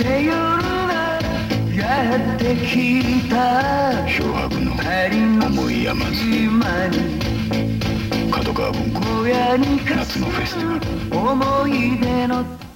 して夜がやってきた漂白の重い山島に角川文庫夏のフェスティバル。思い出の